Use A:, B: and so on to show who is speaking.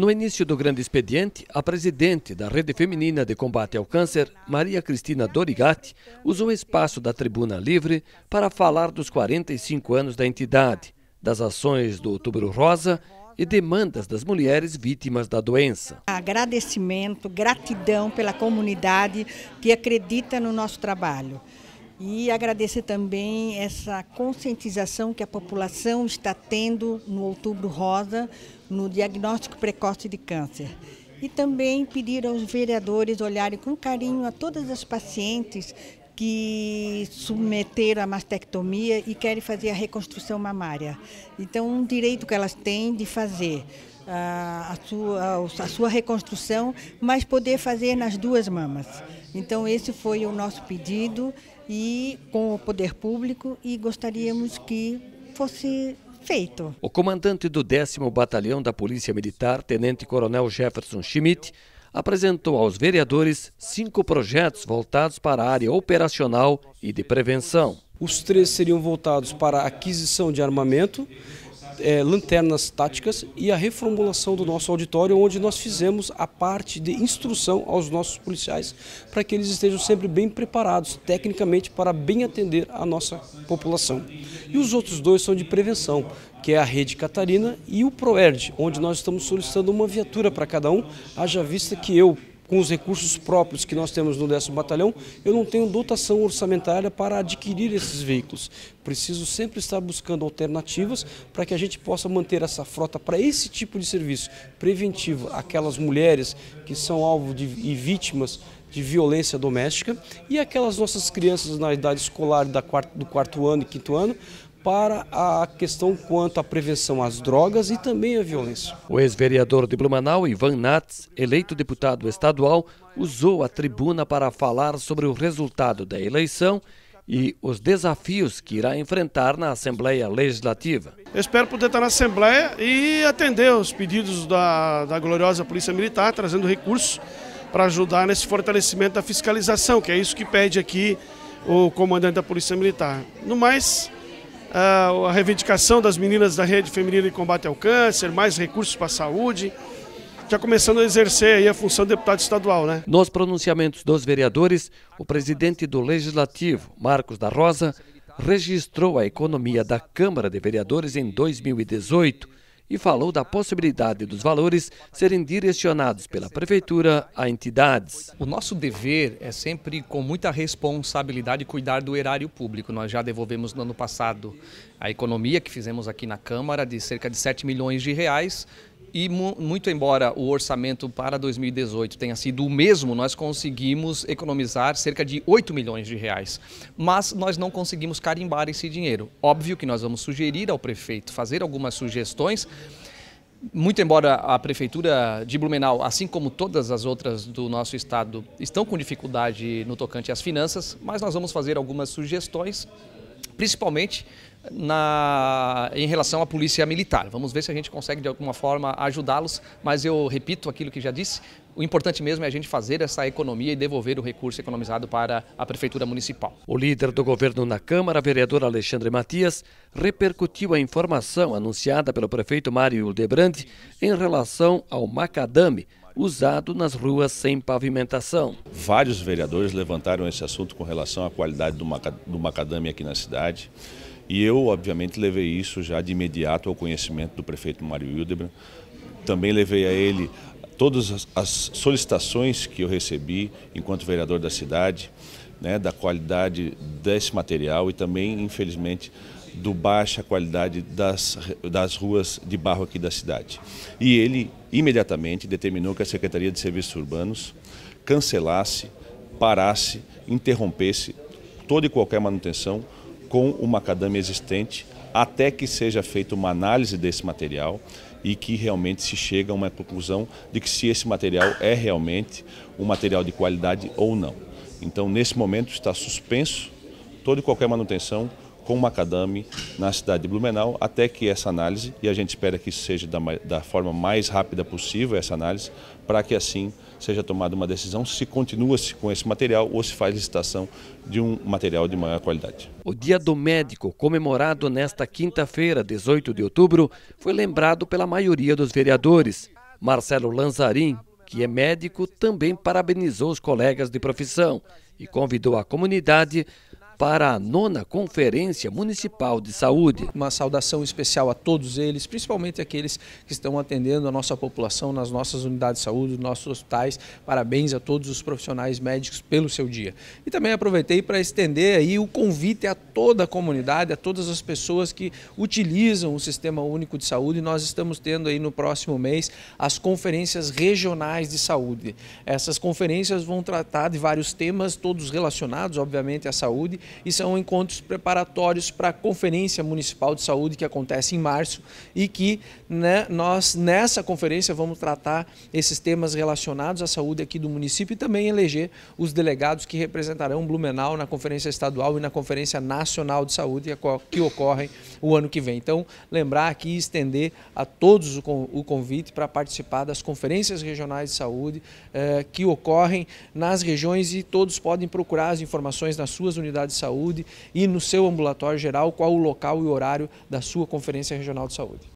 A: No início do grande expediente, a presidente da Rede Feminina de Combate ao Câncer, Maria Cristina Dorigatti, usou o espaço da Tribuna Livre para falar dos 45 anos da entidade, das ações do Outubro Rosa e demandas das mulheres vítimas da doença.
B: Agradecimento, gratidão pela comunidade que acredita no nosso trabalho. E agradecer também essa conscientização que a população está tendo no Outubro Rosa, no diagnóstico precoce de câncer. E também pedir aos vereadores olharem com carinho a todas as pacientes que submeteram a mastectomia e querem fazer a reconstrução mamária. Então, um direito que elas têm de fazer a, sua, a sua reconstrução, mas poder fazer nas duas mamas. Então, esse foi o nosso pedido e com o poder público e gostaríamos que fosse feito.
A: O comandante do 10 Batalhão da Polícia Militar, Tenente Coronel Jefferson Schmidt, apresentou aos vereadores cinco projetos voltados para a área operacional e de prevenção.
C: Os três seriam voltados para a aquisição de armamento, é, lanternas táticas e a reformulação do nosso auditório, onde nós fizemos a parte de instrução aos nossos policiais para que eles estejam sempre bem preparados tecnicamente para bem atender a nossa população. E os outros dois são de prevenção, que é a Rede Catarina e o ProERD, onde nós estamos solicitando uma viatura para cada um, haja vista que eu, com os recursos próprios que nós temos no 10 Batalhão, eu não tenho dotação orçamentária para adquirir esses veículos. Preciso sempre estar buscando alternativas para que a gente possa manter essa frota para esse tipo de serviço preventivo, aquelas mulheres que são alvo de, e vítimas de violência doméstica e aquelas nossas crianças na idade escolar da quarto, do quarto ano e quinto ano, para a questão quanto à prevenção às drogas e também à violência.
A: O ex-vereador de Blumenau, Ivan Nats, eleito deputado estadual, usou a tribuna para falar sobre o resultado da eleição e os desafios que irá enfrentar na Assembleia Legislativa.
D: Eu espero poder estar na Assembleia e atender os pedidos da, da gloriosa Polícia Militar, trazendo recursos para ajudar nesse fortalecimento da fiscalização, que é isso que pede aqui o comandante da Polícia Militar. No mais, a reivindicação das meninas da Rede Feminina de Combate ao Câncer, mais recursos para a saúde, já começando a exercer a função de deputado estadual, né?
A: Nos pronunciamentos dos vereadores, o presidente do Legislativo, Marcos da Rosa, registrou a economia da Câmara de Vereadores em 2018 e falou da possibilidade dos valores serem direcionados pela Prefeitura a entidades.
E: O nosso dever é sempre, com muita responsabilidade, cuidar do erário público. Nós já devolvemos no ano passado a economia que fizemos aqui na Câmara de cerca de 7 milhões de reais e muito embora o orçamento para 2018 tenha sido o mesmo, nós conseguimos economizar cerca de 8 milhões de reais. Mas nós não conseguimos carimbar esse dinheiro. Óbvio que nós vamos sugerir ao prefeito fazer algumas sugestões. Muito embora a prefeitura de Blumenau, assim como todas as outras do nosso estado, estão com dificuldade no tocante às finanças, mas nós vamos fazer algumas sugestões, principalmente na, em relação à polícia militar. Vamos ver se a gente consegue de alguma forma ajudá-los, mas eu repito aquilo que já disse, o importante mesmo é a gente fazer essa economia e devolver o recurso economizado para a Prefeitura Municipal.
A: O líder do governo na Câmara, vereador Alexandre Matias, repercutiu a informação anunciada pelo prefeito Mário Hildebrand em relação ao macadame, usado nas ruas sem pavimentação.
F: Vários vereadores levantaram esse assunto com relação à qualidade do macadame aqui na cidade. E eu, obviamente, levei isso já de imediato ao conhecimento do prefeito Mário Hildebrand. Também levei a ele todas as solicitações que eu recebi enquanto vereador da cidade, né, da qualidade desse material e também, infelizmente, do baixa qualidade das, das ruas de barro aqui da cidade. E ele imediatamente determinou que a Secretaria de Serviços Urbanos cancelasse, parasse, interrompesse toda e qualquer manutenção com o macadame existente até que seja feita uma análise desse material e que realmente se chega a uma conclusão de que se esse material é realmente um material de qualidade ou não. Então, nesse momento, está suspenso toda e qualquer manutenção com o macadame na cidade de Blumenau, até que essa análise, e a gente espera que seja da, da forma mais rápida possível, essa análise, para que assim seja tomada uma decisão se continua-se com esse material ou se faz licitação de um material de maior qualidade.
A: O Dia do Médico, comemorado nesta quinta-feira, 18 de outubro, foi lembrado pela maioria dos vereadores. Marcelo Lanzarin, que é médico, também parabenizou os colegas de profissão e convidou a comunidade para a nona Conferência Municipal de Saúde.
G: Uma saudação especial a todos eles, principalmente aqueles que estão atendendo a nossa população nas nossas unidades de saúde, nos nossos hospitais. Parabéns a todos os profissionais médicos pelo seu dia. E também aproveitei para estender aí o convite a toda a comunidade, a todas as pessoas que utilizam o Sistema Único de Saúde. Nós estamos tendo aí no próximo mês as conferências regionais de saúde. Essas conferências vão tratar de vários temas, todos relacionados, obviamente, à saúde e são encontros preparatórios para a Conferência Municipal de Saúde que acontece em março e que né, nós nessa conferência vamos tratar esses temas relacionados à saúde aqui do município e também eleger os delegados que representarão Blumenau na Conferência Estadual e na Conferência Nacional de Saúde que ocorrem o ano que vem. Então, lembrar aqui e estender a todos o convite para participar das conferências regionais de saúde eh, que ocorrem nas regiões e todos podem procurar as informações nas suas unidades saúde e no seu ambulatório geral qual o local e horário da sua Conferência Regional de Saúde.